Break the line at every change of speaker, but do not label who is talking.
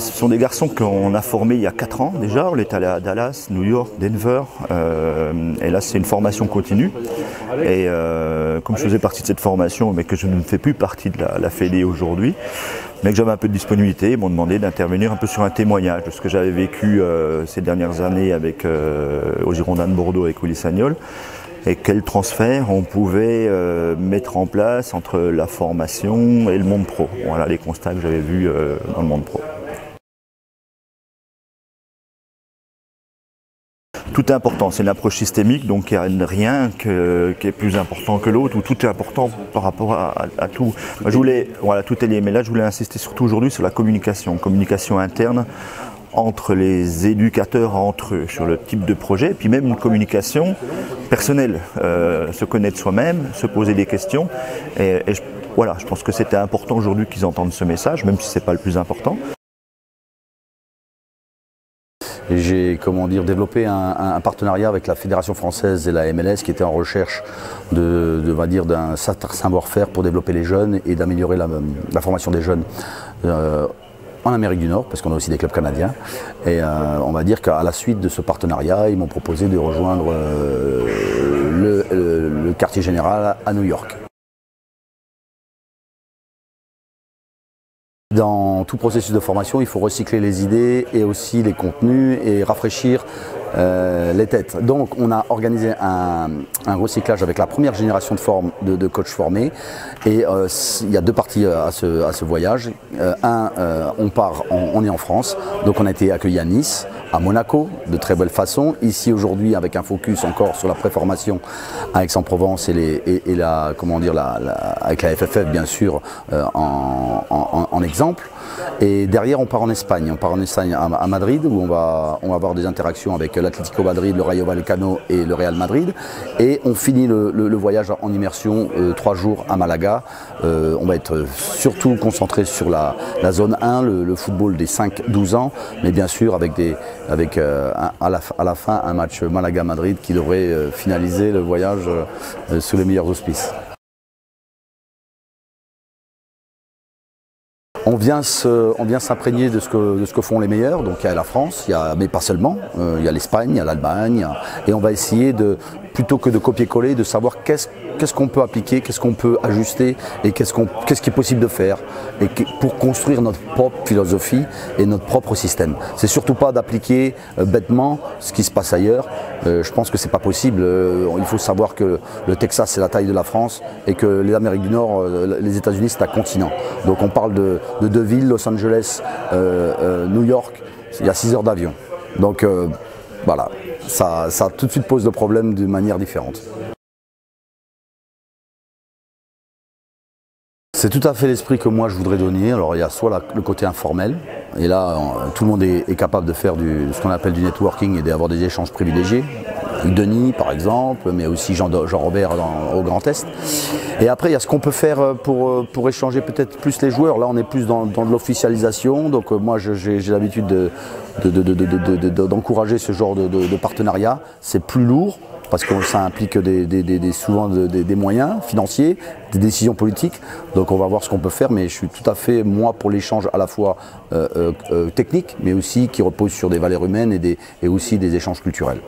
ce sont des garçons qu'on a formés il y a 4 ans déjà. On est allé à Dallas, New York, Denver. Euh, et là, c'est une formation continue. Et euh, comme je faisais partie de cette formation, mais que je ne fais plus partie de la, la Fédé aujourd'hui, mais que j'avais un peu de disponibilité, ils m'ont demandé d'intervenir un peu sur un témoignage de ce que j'avais vécu euh, ces dernières années avec, au Girondin de Bordeaux avec Willy Sagnol et quel transfert on pouvait mettre en place entre la formation et le monde pro. Voilà les constats que j'avais vus dans le monde pro. Tout est important, c'est une approche systémique, donc il n'y a rien que- qui est plus important que l'autre, ou tout est important par rapport à, à- à tout. Je voulais, voilà, tout est lié, mais là je voulais insister surtout aujourd'hui sur la communication, communication interne entre les éducateurs entre eux sur le type de projet, puis même une communication personnelle, euh, se connaître soi-même, se poser des questions. Et, et je, voilà, je pense que c'était important aujourd'hui qu'ils entendent ce message, même si ce n'est pas le plus important.
J'ai comment dire, développé un, un- partenariat avec la Fédération française et la MLS qui était en recherche de, de, va dire, d'un savoir-faire pour développer les jeunes et d'améliorer la, la formation des jeunes euh, en Amérique du Nord, parce qu'on a aussi des clubs canadiens. Et euh, on va dire qu'à la suite de ce partenariat, ils m'ont proposé de rejoindre euh, le, le- le quartier général à New York. Dans tout processus de formation, il faut recycler les idées et aussi les contenus et rafraîchir euh, les têtes. Donc on a organisé un, recyclage avec la première génération de, de, coachs formés et euh, il y a deux parties euh, à ce, voyage. Un, on part, en- on est en France, donc on a été accueillis à Nice, à Monaco, de très belle façon. Ici aujourd'hui avec un focus encore sur la préformation à Aix-en-Provence et, la, comment dire, la, avec la FFF bien sûr en, en- en Et derrière on part en Espagne, on part en Espagne à, Madrid où on va, avoir des interactions avec l'Atlético Madrid, le Rayo Vallecano et le Real Madrid. Et on finit le, voyage en immersion euh, trois jours à Malaga. Euh, on va être surtout concentré sur la, zone 1, le, football des 5-12 ans, mais bien sûr avec, euh, à, la, fin un match Malaga-Madrid qui devrait finaliser le voyage sous les meilleurs auspices. On vient, s'imprégner de, ce que- font les meilleurs, donc il y a la France, mais pas seulement, euh, il y a l'Espagne, il y a l'Allemagne, et on va essayer de, plutôt que de copier-coller, de savoir qu'est-ce qu'on peut appliquer, qu'est-ce qu'on peut ajuster et qu'est-ce qui est possible de faire pour construire notre propre philosophie et notre propre système. C'est surtout pas d'appliquer euh, bêtement ce qui se passe ailleurs. Euh, je pense que c'est pas possible. Il faut savoir que le Texas c'est la taille de la France et que les Amériques du Nord, les États-Unis c'est un continent. Donc on parle de, de deux villes, Los Angeles, euh, euh, New York, il y a 6 heures d'avion. Donc euh, voilà, ça, tout de suite pose le problème d'une manière différente. C'est tout à fait l'esprit que moi je voudrais donner. Alors il y a soit le côté informel, et là tout le monde est, capable de faire ce qu'on appelle du networking et d'avoir des échanges privilégiés. Denis par exemple, mais aussi Jean-Robert au Grand Est. Et après, il y a ce qu'on peut faire euh, euh, pour, échanger peut-être plus les joueurs. Là, on est plus dans, de l'officialisation. Donc, euh, moi, j'ai l'habitude d'encourager ce genre de partenariat. C'est plus lourd, parce que ça implique des, des, des, souvent des, moyens financiers, des décisions politiques. Donc on va voir ce qu'on peut faire, mais je suis tout à fait, moi, pour l'échange à la fois technique, mais aussi qui repose sur des valeurs humaines et aussi des échanges culturels.